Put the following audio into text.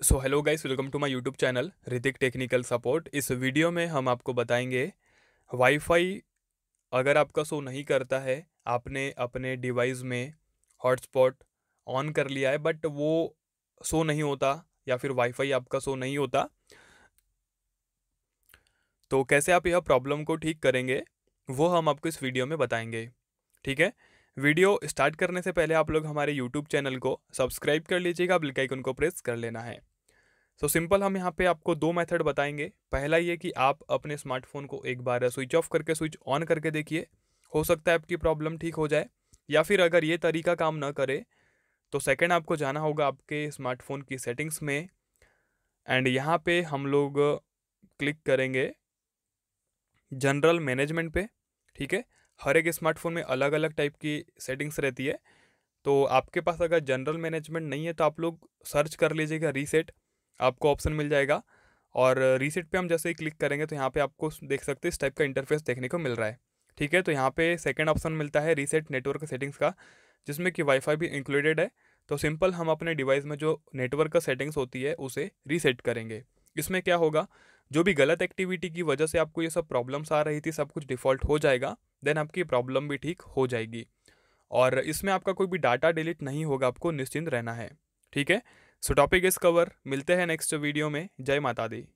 So hello guys welcome to my YouTube channel Hrithik technical support इस video में हम आपको बताएँगे वाईफाई अगर आपका शो नहीं करता है, आपने अपने डिवाइस में हॉटस्पॉट ऑन कर लिया है बट वो शो नहीं होता, या फिर वाईफाई आपका शो नहीं होता तो कैसे आप यह प्रॉब्लम को ठीक करेंगे, वो हम आपको इस वीडियो में बताएँगे। ठीक है? वीडियो स्टार्ट करने से पहले आप लोग हमारे यूट्यूब चैनल को सब्सक्राइब कर लीजिएगा बिल आइकन को प्रेस कर लेना है। सो so, सिंपल हम यहाँ पे आपको दो मेथड बताएँगे। पहला ये कि आप अपने स्मार्टफ़ोन को एक बार स्विच ऑफ़ करके स्विच ऑन करके देखिए हो सकता है आपकी प्रॉब्लम ठीक हो जाए या फिर अगर ये तरीका काम ना करे तो सेकेंड आपको जाना होगा आपके स्मार्टफ़ोन की सेटिंग्स में। एंड यहाँ पे हम लोग क्लिक करेंगे जनरल मैनेजमेंट पे ठीक है? हर एक स्मार्टफ़ोन में अलग अलग टाइप की सेटिंग्स रहती है। तो आपके पास अगर जनरल मैनेजमेंट नहीं है तो आप लोग सर्च कर लीजिएगा रीसेट, आपको ऑप्शन मिल जाएगा। और रीसेट पे हम जैसे ही क्लिक करेंगे तो यहाँ पे आपको देख सकते हैं, इस टाइप का इंटरफेस देखने को मिल रहा है। ठीक है तो यहाँ पे सेकंड ऑप्शन मिलता है रीसेट नेटवर्क सेटिंग्स का, जिसमें कि वाईफाई भी इंक्लूडेड है। तो सिंपल हम अपने डिवाइस में जो नेटवर्क का सेटिंग्स होती है, उसे रीसेट करेंगे। इसमें क्या होगा, जो भी गलत एक्टिविटी की वजह से आपको ये सब प्रॉब्लम्स आ रही थी, सब कुछ डिफ़ॉल्ट हो जाएगा। देन आपकी प्रॉब्लम भी ठीक हो जाएगी। और इसमें आपका कोई भी डाटा डिलीट नहीं होगा, आपको निश्चिंत रहना है। ठीक है? सो टॉपिक इस कवर मिलते हैं नेक्स्ट वीडियो में। जय माता दी।